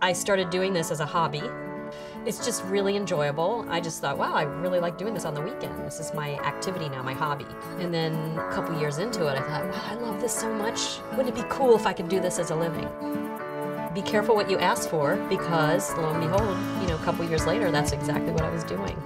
I started doing this as a hobby. It's just really enjoyable. I just thought, wow, I really like doing this on the weekend. This is my activity now, my hobby. And then a couple years into it, I thought, wow, I love this so much. Wouldn't it be cool if I could do this as a living? Be careful what you ask for because lo and behold, you know, a couple years later, that's exactly what I was doing.